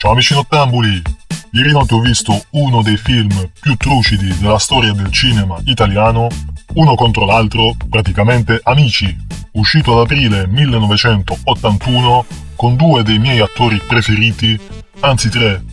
Ciao amici nottambuli! Ieri notte ho visto uno dei film più trucidi della storia del cinema italiano, uno contro l'altro, praticamente Amici, uscito ad aprile 1981 con due dei miei attori preferiti, anzi tre,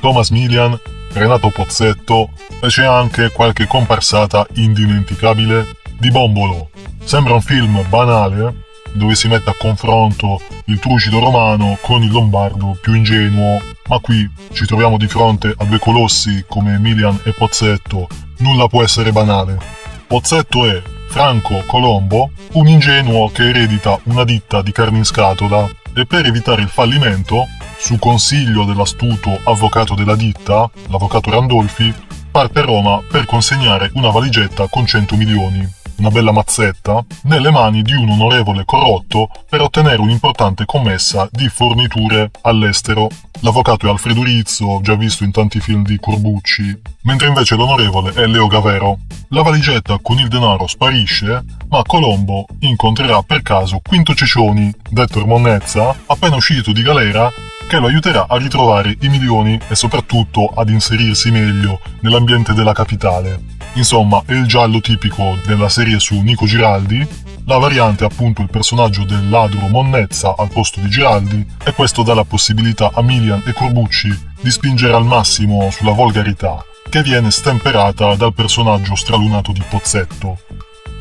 Thomas Milian, Renato Pozzetto e c'è anche qualche comparsata indimenticabile di Bombolo. Sembra un film banale, dove si mette a confronto il trucido romano con il lombardo più ingenuo, ma qui ci troviamo di fronte a due colossi come Emilian e Pozzetto, nulla può essere banale. Pozzetto è Franco Colombo, un ingenuo che eredita una ditta di carne in scatola e per evitare il fallimento, su consiglio dell'astuto avvocato della ditta, l'avvocato Randolfi, parte a Roma per consegnare una valigetta con 100 milioni una bella mazzetta, nelle mani di un onorevole corrotto per ottenere un'importante commessa di forniture all'estero. L'avvocato è Alfredo Rizzo, già visto in tanti film di Corbucci, mentre invece l'onorevole è Leo Gavero. La valigetta con il denaro sparisce, ma Colombo incontrerà per caso Quinto Cecioni, detto Ermonnezza, appena uscito di galera, che lo aiuterà a ritrovare i milioni e soprattutto ad inserirsi meglio nell'ambiente della capitale. Insomma, è il giallo tipico della serie su Nico Giraldi, la variante è appunto il personaggio del ladro Monnezza al posto di Giraldi e questo dà la possibilità a Milian e Corbucci di spingere al massimo sulla volgarità, che viene stemperata dal personaggio stralunato di Pozzetto.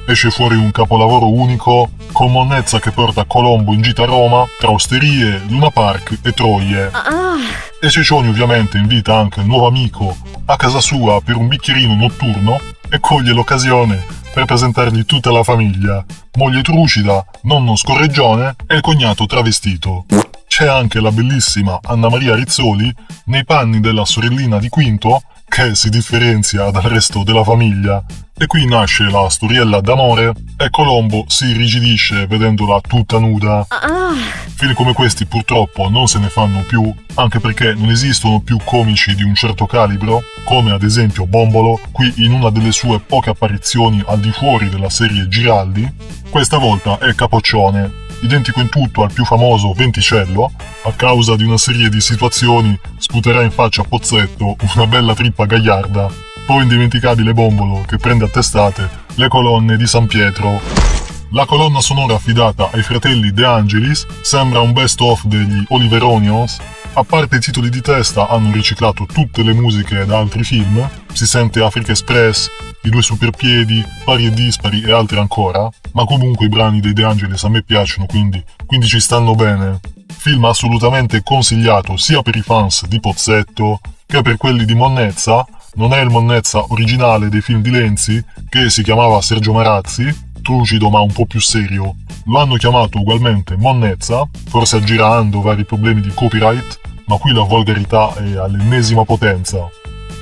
Esce fuori un capolavoro unico, con Monnezza che porta Colombo in gita a Roma, tra osterie, Luna Park e Troie. Ah. E Cecioni ovviamente invita anche il nuovo amico a casa sua per un bicchierino notturno e coglie l'occasione per presentargli tutta la famiglia, moglie trucida, nonno scorreggione e cognato travestito. C'è anche la bellissima Anna Maria Rizzoli nei panni della sorellina di Quinto che si differenzia dal resto della famiglia. E qui nasce la storiella d'amore e Colombo si irrigidisce vedendola tutta nuda. Ah. Film come questi purtroppo non se ne fanno più, anche perché non esistono più comici di un certo calibro, come ad esempio Bombolo, qui in una delle sue poche apparizioni al di fuori della serie Giraldi. Questa volta è Capoccione, identico in tutto al più famoso Venticello, a causa di una serie di situazioni sputerà in faccia a Pozzetto una bella trippa gagliarda, poi indimenticabile Bombolo che prende a testate le colonne di San Pietro. La colonna sonora affidata ai fratelli De Angelis sembra un best-of degli Oliveronions. A parte i titoli di testa hanno riciclato tutte le musiche da altri film, si sente Africa Express, i due superpiedi, pari e dispari e altri ancora, ma comunque i brani dei De Angelis a me piacciono, quindi, quindi ci stanno bene. Film assolutamente consigliato sia per i fans di Pozzetto che per quelli di Monnezza. Non è il Monnezza originale dei film di Lenzi, che si chiamava Sergio Marazzi, trucido ma un po' più serio. Lo hanno chiamato ugualmente Monnezza, forse aggirando vari problemi di copyright, ma qui la volgarità è all'ennesima potenza.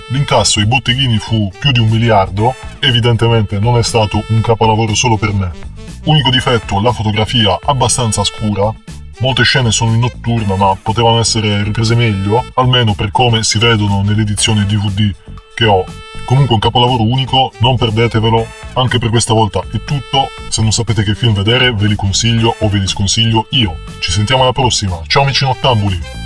L'incasso ai botteghini fu più di un miliardo, evidentemente non è stato un capolavoro solo per me. Unico difetto, la fotografia abbastanza scura, molte scene sono in notturna ma potevano essere riprese meglio, almeno per come si vedono nell'edizione DVD che ho. Comunque un capolavoro unico, non perdetevelo, anche per questa volta è tutto, se non sapete che film vedere ve li consiglio o ve li sconsiglio io. Ci sentiamo alla prossima, ciao amici nottambuli!